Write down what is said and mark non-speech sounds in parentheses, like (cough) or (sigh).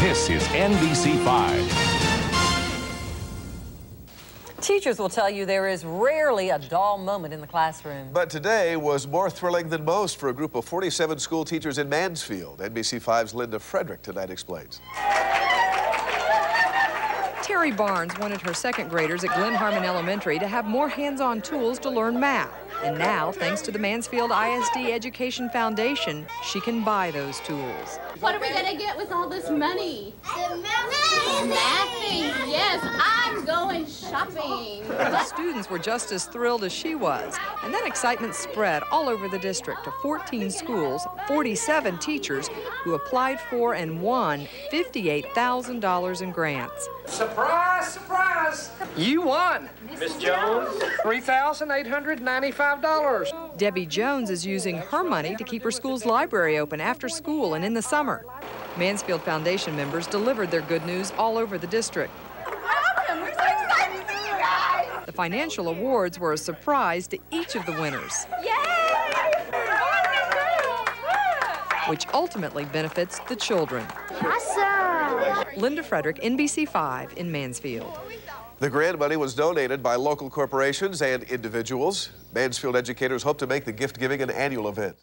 This is NBC 5. Teachers will tell you there is rarely a dull moment in the classroom. But today was more thrilling than most for a group of 47 school teachers in Mansfield. NBC5's Linda Frederick tonight explains. Terry Barnes wanted her second graders at Glenn Harmon Elementary to have more hands-on tools to learn math. And now, thanks to the Mansfield ISD Education Foundation, she can buy those tools. What are we going to get with all this money? Mathing. Yes, I'm going shopping. (laughs) The students were just as thrilled as she was. And that excitement spread all over the district to 14 schools, 47 teachers who applied for and won $58,000 in grants. Surprise, surprise! You won! Miss Jones, $3,895. Debbie Jones is using her money to keep her school's library open after school and in the summer. Mansfield Foundation members delivered their good news all over the district. The financial awards were a surprise to each of the winners. Yay! Which ultimately benefits the children. Awesome. Linda Frederick, NBC5 in Mansfield. The grant money was donated by local corporations and individuals. Mansfield educators hope to make the gift giving an annual event.